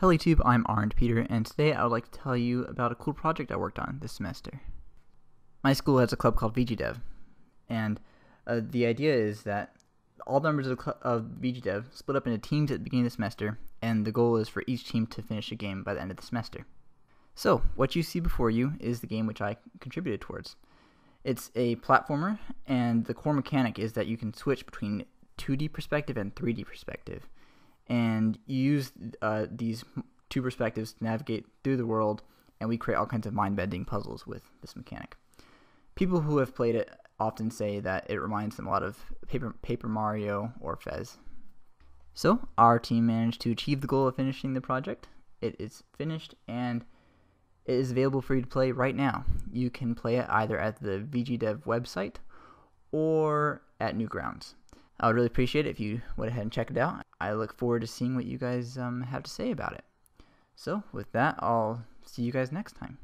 Hello YouTube, I'm Arend Peter, and today I would like to tell you about a cool project I worked on this semester. My school has a club called VGDev, and uh, the idea is that all members of, of VGDev split up into teams at the beginning of the semester, and the goal is for each team to finish a game by the end of the semester. So, what you see before you is the game which I contributed towards. It's a platformer, and the core mechanic is that you can switch between 2D perspective and 3D perspective and use uh, these two perspectives to navigate through the world, and we create all kinds of mind-bending puzzles with this mechanic. People who have played it often say that it reminds them a lot of Paper, Paper Mario or Fez. So, our team managed to achieve the goal of finishing the project. It is finished and it is available for you to play right now. You can play it either at the VGDev website or at Newgrounds. I would really appreciate it if you went ahead and check it out. I look forward to seeing what you guys um, have to say about it. So, with that, I'll see you guys next time.